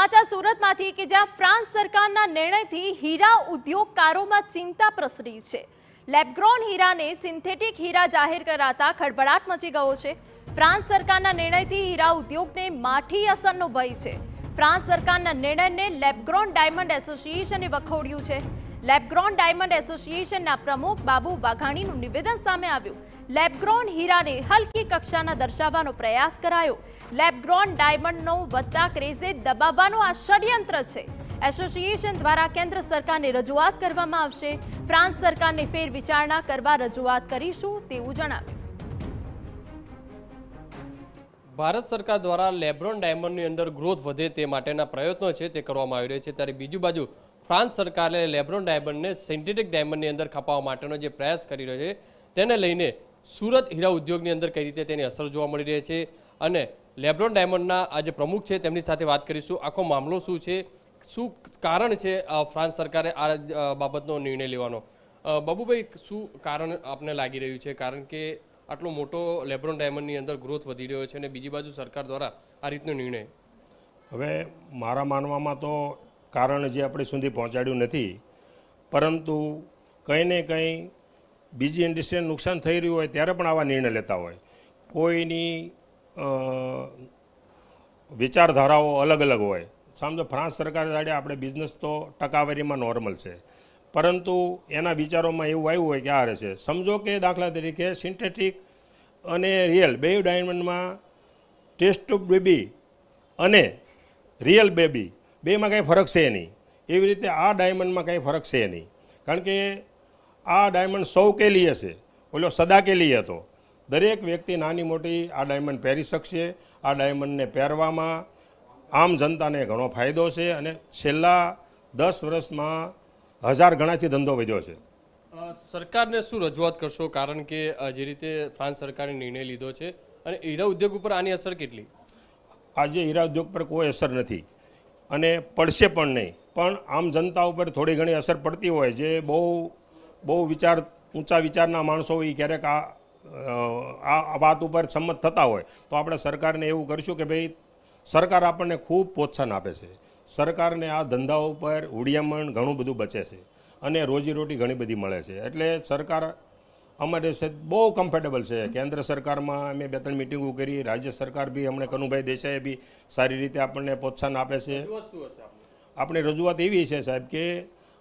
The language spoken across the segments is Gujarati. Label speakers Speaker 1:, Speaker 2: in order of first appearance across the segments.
Speaker 1: પાછા સુરતમાંથી કે જ્યાં ફ્રાન્સ સરકારના નિર્ણયથી હીરા ઉદ્યોગકારોમાં ચિંતા પ્રસરી છે. લેબગ્રોન હીરાને સિન્થેટિક હીરા જાહેર કરાતા ખળભળાટ મચી ગયો છે. ફ્રાન્સ સરકારના નિર્ણયથી હીરા ઉદ્યોગને માઠી અસરનો ભય છે. ફ્રાન્સ સરકારના નિર્ણયને લેબગ્રોન ડાયમંડ એસોસિએશને વખોડ્યું છે. લેબગ્રોન ડાયમંડ એસોસિએશનના પ્રમુખ બાબુ વાઘાણીનું નિવેદન સામે આવ્યું. લેબગ્રોન હીરાને હલકી કક્ષાના દર્શાવવાનો પ્રયાસ કરાયો. લેબગ્રોન ડાયમંડનો વધતા ક્રેઝે દબાવવાનો આ ષડયંત્ર છે. એસોસિએશન દ્વારા કેન્દ્ર સરકારને રજૂઆત કરવામાં આવશે. ફ્રાન્સ સરકારને ફેર વિચારણા કરવા રજૂઆત કરીશું તેવું જણાવ્યું.
Speaker 2: ભારત સરકાર દ્વારા લેબ્રોન ડાયમંડની અંદર ગ્રોથ વધે તે માટેના પ્રયત્નો છે તે કરવામાં આવી રહ્યા છે. ત્યારે બીજી બાજુ ફ્રાન્સ સરકારે લેબ્રોન ડાયમંડને સિન્થેટિક ડાયમંડની અંદર ખપાવવા માટેનો જે પ્રયાસ કરી રહ્યો છે, તેને લઈને સુરત હીરા ઉદ્યોગની અંદર કઈ રીતે તેની અસર જોવા મળી રહી છે અને લેબ્રોન ડાયમંડના આ જે પ્રમુખ છે તેમની સાથે વાત કરીશું. આખો મામલો શું છે? શું કારણ છે ફ્રાન્સ સરકારે આ બાબતનો નિર્ણય લેવાનો? બાબુભાઈ, શું કારણ આપને લાગી રહ્યું છે? કારણ કે આટલો મોટો લેબ્રોન ડાયમંડની અંદર ગ્રોથ વધી રહ્યો છે અને બીજી બાજુ સરકાર દ્વારા આ રીતનો નિર્ણય?
Speaker 3: હવે મારા માનવામાં તો કારણ જે આપણે સુધી પહોંચાડ્યું નથી. પરંતુ કંઈ ને કંઈ બીજી ઇન્ડસ્ટ્રીને નુકસાન થઈ રહ્યું હોય ત્યારે પણ આવા નિર્ણય લેતા હોય. કોઈની વિચારધારાઓ અલગ અલગ હોય. સમજો, ફ્રાન્સ સરકાર જાડે આપણે બિઝનેસ તો ટકાવારીમાં નોર્મલ છે. પરંતુ એના વિચારોમાં એવું આવ્યું હોય કે આ રહેશે સમજો કે દાખલા તરીકે સિન્થેટિક અને રિયલ બે ડાયમંડમાં ટેસ્ટ બેબી અને રિયલ બેબી બેમાં કાંઈ ફરક છે નહીં. એવી રીતે આ ડાયમંડમાં કાંઈ ફરક છે નહીં. કારણ કે આ ડાયમંડ સૌ કેલી હશે ઓલો સદા કેલી હતો. દરેક વ્યક્તિ નાની મોટી આ ડાયમંડ પહેરી શકશે આ ડાયમંડને પહેરવામાં આમ જનતાને ઘણો ફાયદો છે અને છેલ્લા દસ વર્ષમાં હજાર ગણાથી ધંધો વધ્યો છે.
Speaker 2: સરકારને શું રજૂઆત કરશો? કારણ કે જે રીતે ફ્રાન્સ સરકારે નિર્ણય લીધો છે અને હીરા ઉદ્યોગ ઉપર આની અસર કેટલી?
Speaker 3: આજે હીરા ઉદ્યોગ પર કોઈ અસર નથી. અને પડશે પણ નહીં. પણ આમ જનતા ઉપર થોડી ઘણી અસર પડતી હોય જે બહુ બહુ વિચાર, ઊંચા વિચારના માણસો હોય ક્યારેક આ આ વાત ઉપર સંમત થતા હોય. તો આપણે સરકારને એવું કરશું કે ભાઈ, સરકાર આપણને ખૂબ પ્રોત્સાહન આપે છે. સરકારને આ ધંધા ઉપર હુડિયામણ ઘણું બધું બચે છે. અને રોજીરોટી ઘણી બધી મળે છે. એટલે સરકાર અમારે છે બહુ કમ્ફર્ટેબલ છે. કેન્દ્ર સરકારમાં અમે બે ત્રણ મિટિંગો કરી રાજ્ય સરકાર બી અમને કનુભાઈ દેસાઈએ બી સારી રીતે આપણને પ્રોત્સાહન આપે છે? આપણી રજૂઆત એવી છે સાહેબ કે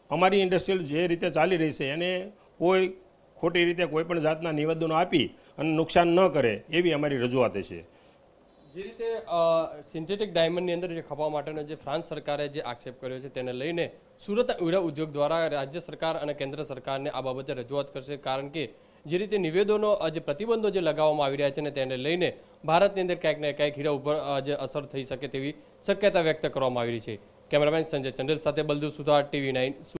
Speaker 3: અમારી ઇન્ડસ્ટ્રીયલ જે રીતે ચાલી રહી છે એને કોઈ ખોટી રીતે કોઈ પણ જાતના નિવેદનો આપી અને નુકસાન ન કરે એવી અમારી રજૂઆત છે.
Speaker 2: જે રીતે સિન્થેટિક ડાયમંડની અંદર જે ખપવા માટેનો જે ફ્રાન્સ સરકારે જે આક્ષેપ કર્યો છે તેને લઈને સુરત હીરા ઉદ્યોગ દ્વારા રાજ્ય સરકાર અને કેન્દ્ર સરકારને આ બાબતે રજૂઆત કરશે. કારણ કે જે રીતે નિવેદનો જે પ્રતિબંધો જે લગાવવામાં આવી રહ્યા છે ને તેને લઈને ભારતની અંદર ક્યાંક ને ક્યાંક હીરા ઉપર જે અસર થઈ શકે તેવી શક્યતા વ્યક્ત કરવામાં આવી રહી છે. કેમેરામેન સંજય ચંડેલ સાથે બલદુ સુધાર ટીવી નાઇન